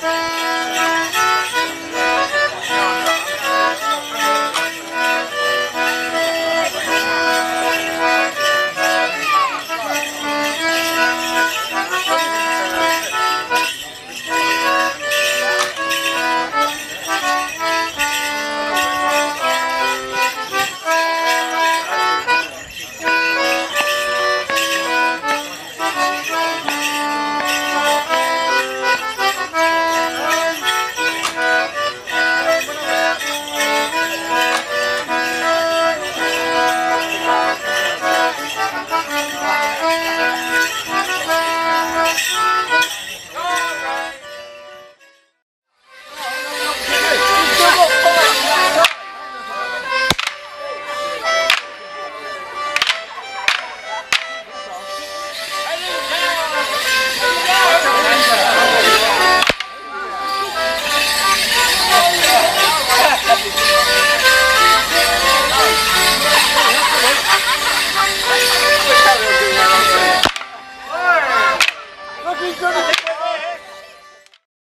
Bye.